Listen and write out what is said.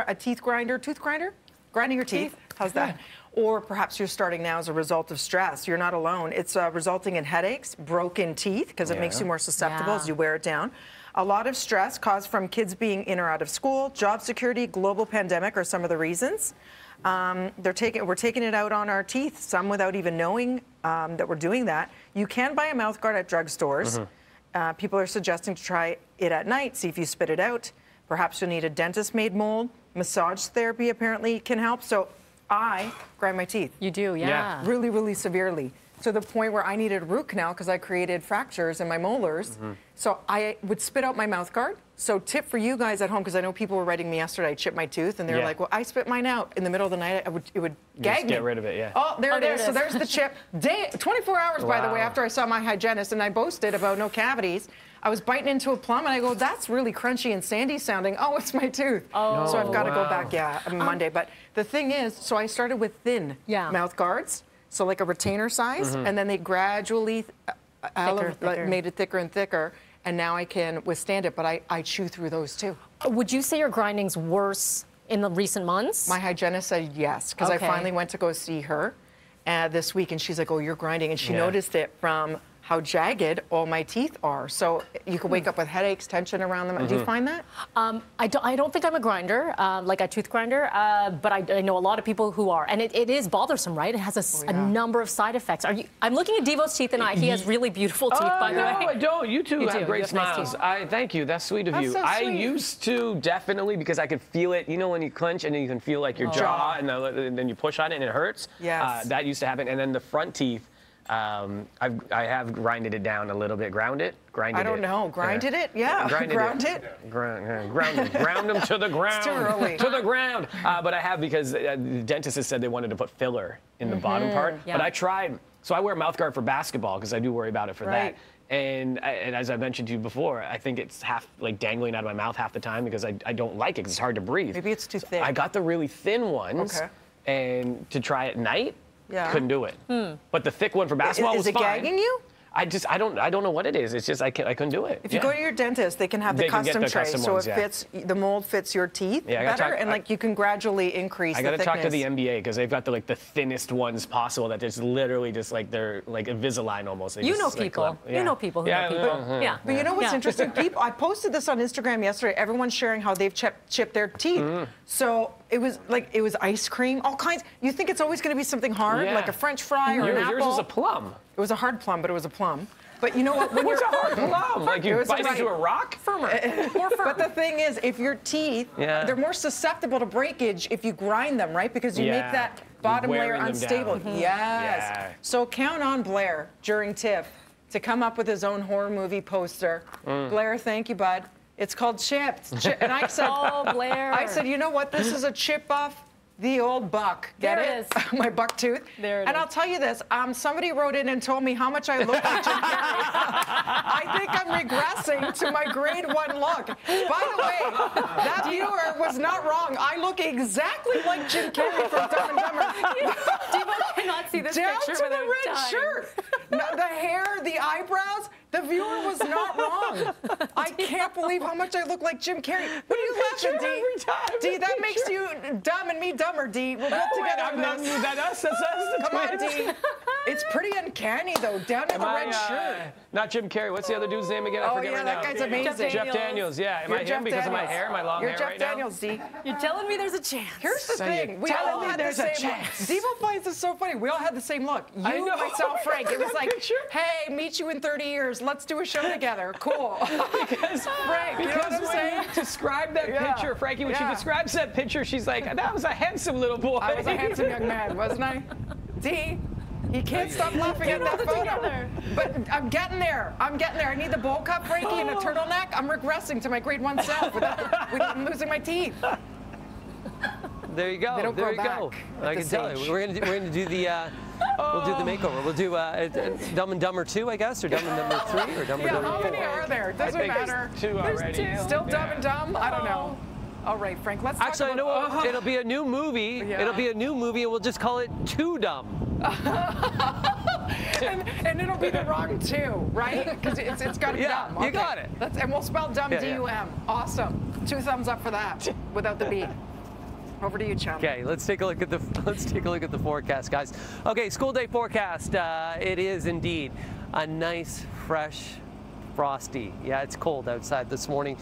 a teeth grinder, tooth grinder, grinding your teeth. How's that? Or perhaps you're starting now as a result of stress. You're not alone. It's uh, resulting in headaches, broken teeth, because it makes you more susceptible Yeah. as you wear it down. A lot of stress caused from kids being in or out of school, job security, global pandemic are some of the reasons. Um, they're taking, we're taking it out on our teeth, some without even knowing um, that we're doing that. You can buy a mouth guard at drugstores. Uh, people are suggesting to try it at night, see if you spit it out. Perhaps you'll need a dentist-made mold. Massage therapy apparently can help. So I grind my teeth You do, yeah. Yeah. really, really severely to the point where I needed a root canal because I created fractures in my molars. Mm-hmm. So I would spit out my mouth guard. So tip for you guys at home because I know people were writing me yesterday. I chipped my tooth and they were Yeah. like, "Well, I spit mine out in the middle of the night. I would, it would gag just me." get rid of it, yeah. Oh, there Oh, it there is. it So there's the chip. Day, 24 hours, by the way, after I saw my hygienist and I boasted about no cavities. I was biting into a plum and I go, "That's really crunchy and sandy sounding." Oh, it's my tooth. Oh, so I've got to go back. Yeah, on Monday. But the thing is, so I started with thin Yeah. mouth guards, so like a retainer size, and then they gradually uh, Thicker, thicker. made it thicker and thicker, and now I can withstand it. But I, I chew through those too. Would you say your grinding's worse in the recent months? My hygienist said yes, because Okay. I finally went to go see her uh, this week, and she's like, "Oh, you're grinding," and she Yeah. noticed it from how jagged all my teeth are. So you can wake up with headaches, tension around them. Do you find that? Um, I, don't, I don't think I'm a grinder, uh, like a tooth grinder, uh, but I, I know a lot of people who are. And it, it is bothersome, right? It has a, s- a yeah. number of side effects. Are you, I'm looking at Devo's teeth and I. He has really beautiful teeth, by the way. no, way. I don't. You two You have do. great You have nice smiles. teeth. I thank you. That's sweet of That's you. so I sweet. used to definitely because I could feel it. You know when you clench and then you can feel like your Oh. jaw and, the, and then you push on it and it hurts. Yes. Uh, that used to happen. And then the front teeth. Um, I've, I have grinded it down a little bit, ground it, grinded it? I don't it. know. Grinded it? Yeah. Grinded Ground it? Ground, yeah, ground, ground them to the ground. too early. To the ground. Uh, but I have because uh, the dentist has said they wanted to put filler in the bottom part. Yeah. But I tried. So I wear a mouth guard for basketball because I do worry about it for Right. that. And, I, and as I mentioned to you before, I think it's half like dangling out of my mouth half the time because I, I don't like it because it's hard to breathe. Maybe it's too So thick. I got the really thin ones. Okay. And to try at night, Yeah. couldn't do it. Hmm. But the thick one for basketball is was it fine. gagging you? I just I don't I don't know what it is. It's just I, can, I couldn't do it. If you Yeah. go to your dentist, they can have the They custom the tray, custom so ones, it yeah. fits the mold fits your teeth Yeah, better, talk- and I- like you can gradually increase. I got to talk to the thickness. NBA because they've got the like the thinnest ones possible. That it's literally just like they're like Invisalign almost. They You just, know like, people. collapse. You know people who Yeah, know people. uh-huh. Yeah. But you know what's Yeah. interesting? People, I posted this on Instagram yesterday. Everyone's sharing how they've chipped, chipped their teeth. Mm. So it was like it was ice cream, all kinds. You think it's always going to be something hard, Yeah. like a French fry or Yours, an apple? yours was a plum. It was a hard plum, but it was a plum. But you know what? When What's a you're- hard plum? Like It you was bite right. into a rock? Firmer. More firm. But the thing is, if your teeth, Yeah. they're more susceptible to breakage if you grind them, right? Because you Yeah. make that bottom layer wearing them unstable. Yes. Yeah. So count on Blair during TIFF to come up with his own horror movie poster. Mm. Blair, thank you, bud. It's called Chipped. Chi- and I said, Oh, Blair. I said, you know what? This is a chip off the old buck. Get There it? it is. My buck tooth. There it and is. I'll tell you this. Um, somebody wrote in and told me how much I look like Jim Carrey. I think I'm regressing to my grade one look. By the way, that viewer was not wrong. I look exactly like Jim Carrey from Dumb and Dumber. Devo cannot see this Down picture to the red dying. shirt. No, the hair, the eyebrows. The viewer was not wrong. I can't believe how much I look like Jim Carrey. What are you laughing, picture D? every time, D, the that makes you dumb and me dumber, D. We're both Wait, together. I'm on not, this. that us, that's us, the Come on, twins. D. It's pretty uncanny though. Down to Am the I, red uh, shirt. Not Jim Carrey. What's the other dude's name again? I Oh forget yeah, right that now. guy's amazing. Jeff Daniels. Yeah. Am You're I Jeff him because of my Daniels. hair, my long You're hair Jeff right now? Daniels, D. You're telling me there's a chance. Here's the So you're thing. We telling all me had there's the a same chance. look. Devo finds this so funny. We all had the same look. You, I know. myself, Frank. It was like, hey, meet you in 30 years. Let's do a show together. Cool. Because, Frank, you know what I'm saying? describe that Yeah. picture, Frankie, when she describes that picture, she's like, that was a handsome little boy. I was a handsome young man, wasn't I? D, you can't stop laughing at that photo. together. But I'm getting there. I'm getting there. I need the bowl cut, Frankie, and a oh. turtleneck. I'm regressing to my grade one self without, without losing my teeth. There you go. They don't there grow you go. back I can tell you. We're gonna do, we're gonna do the uh, we'll do the makeover. We'll do uh, uh, Dumb and Dumber two, I guess, or Dumb and Dumber three, or Dumb and Yeah, Dumber how four. many are there? Doesn't think matter. There's two already. two. Still dumb and dumb? I don't know. All right, Frank, let's talk Actually, I about, know what, it'll be a new movie. Yeah. It'll be a new movie, and we'll just call it Too Dumb. and, and it'll be the wrong two, right? Because it's, it's got to be Yeah, dumb. you got it. Let's, and we'll spell dumb Yeah, D yeah. Awesome. Two thumbs up for that without the B. Over to you, Chum. Okay, let's take a look at the let's take a look at the forecast, guys. Okay, school day forecast. Uh, it is indeed a nice, fresh, frosty. Yeah, it's cold outside this morning.